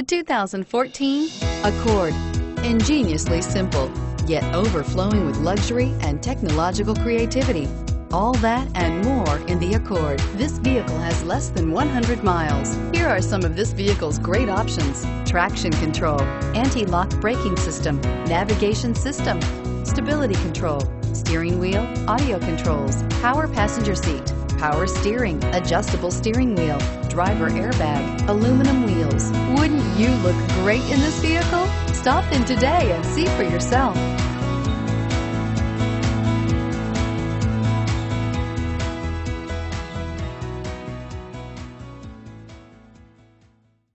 The 2014 Accord. Ingeniously simple, yet overflowing with luxury and technological creativity. All that and more in the Accord. This vehicle has less than 100 miles. Here are some of this vehicle's great options. Traction control, anti-lock braking system, navigation system, stability control, steering wheel, audio controls, power passenger seat, power steering, adjustable steering wheel, driver airbag, aluminum wheels. You look great in this vehicle? Stop in today and see for yourself.